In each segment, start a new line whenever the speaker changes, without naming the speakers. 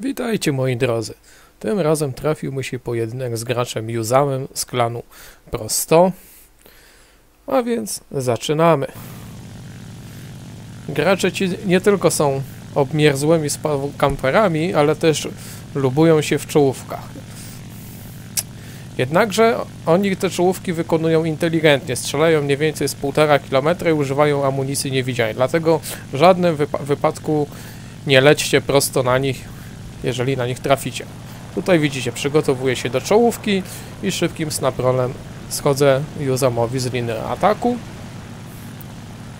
Witajcie moi drodzy. Tym razem trafił mi się pojedynek z graczem Juzamem z klanu Prosto. A więc zaczynamy. Gracze ci nie tylko są obmierzłymi kamperami, ale też lubują się w czołówkach. Jednakże oni te czołówki wykonują inteligentnie, strzelają mniej więcej z 1,5 km i używają amunicji niewidzialnej. Dlatego w żadnym wypa wypadku nie lećcie prosto na nich, jeżeli na nich traficie. Tutaj widzicie, przygotowuję się do czołówki i szybkim snaprolem schodzę Yuzamowi z liny ataku.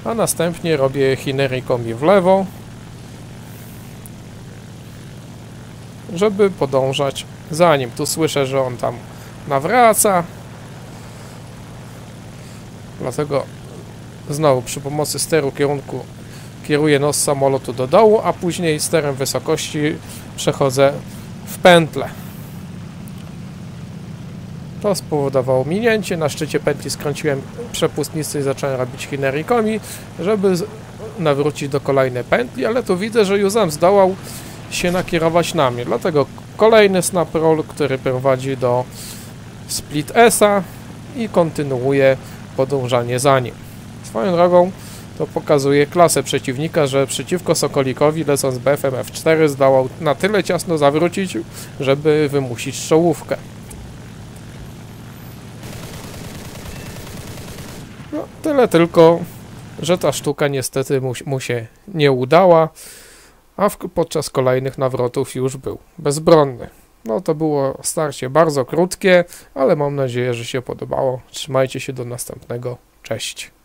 A następnie robię Hinerikomi w lewo, żeby podążać za nim. Tu słyszę, że on tam nawraca. Dlatego znowu przy pomocy steru kierunku kieruję nos samolotu do dołu, a później sterem wysokości przechodzę w pętlę. To spowodowało minięcie. Na szczycie pętli skręciłem przepustnicę i zacząłem robić hinerikomi, żeby nawrócić do kolejnej pętli, ale tu widzę, że Juzam zdołał się nakierować na mnie. Dlatego kolejny snap roll, który prowadzi do split S-a i kontynuuje podążanie za nim. Swoją drogą to pokazuje klasę przeciwnika, że przeciwko Sokolikowi lecąc BFM F4 zdołał na tyle ciasno zawrócić, żeby wymusić czołówkę. No, tyle tylko, że ta sztuka niestety mu, mu się nie udała, a w, podczas kolejnych nawrotów już był bezbronny. No to było starcie bardzo krótkie, ale mam nadzieję, że się podobało. Trzymajcie się do następnego. Cześć.